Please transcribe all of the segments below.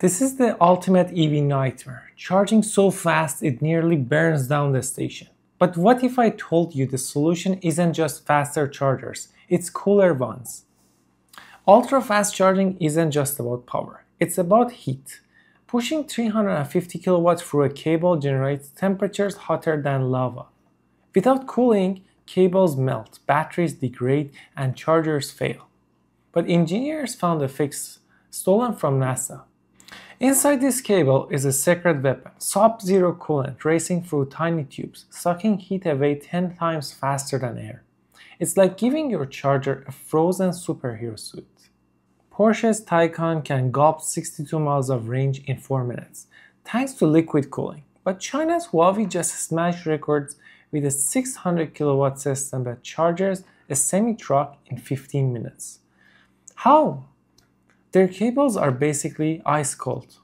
This is the ultimate EV nightmare, charging so fast it nearly burns down the station. But what if I told you the solution isn't just faster chargers, it's cooler ones? Ultra fast charging isn't just about power, it's about heat. Pushing 350 kilowatts through a cable generates temperatures hotter than lava. Without cooling, cables melt, batteries degrade, and chargers fail. But engineers found a fix stolen from NASA. Inside this cable is a secret weapon, sub-zero coolant racing through tiny tubes, sucking heat away 10 times faster than air. It's like giving your charger a frozen superhero suit. Porsche's Taycan can gulp 62 miles of range in 4 minutes, thanks to liquid cooling. But China's Huawei just smashed records with a 600 kilowatt system that charges a semi-truck in 15 minutes. How? Their cables are basically ice cold.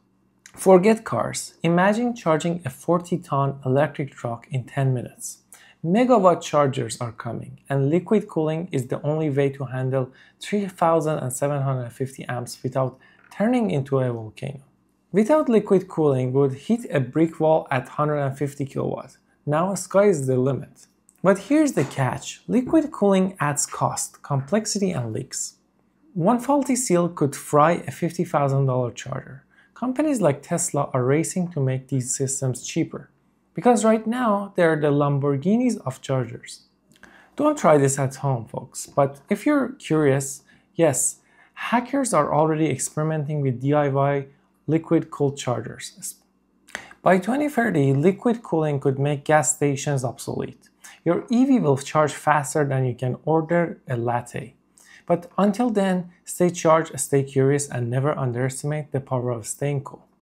Forget cars. Imagine charging a 40 ton electric truck in 10 minutes. Megawatt chargers are coming, and liquid cooling is the only way to handle 3750 amps without turning into a volcano. Without liquid cooling, we would hit a brick wall at 150 kilowatt. Now sky is the limit. But here's the catch. Liquid cooling adds cost, complexity, and leaks. One faulty seal could fry a $50,000 charger. Companies like Tesla are racing to make these systems cheaper. Because right now, they're the Lamborghinis of chargers. Don't try this at home, folks, but if you're curious, yes, hackers are already experimenting with DIY liquid cooled chargers. By 2030, liquid cooling could make gas stations obsolete. Your EV will charge faster than you can order a latte. But until then, stay charged, stay curious, and never underestimate the power of staying cool.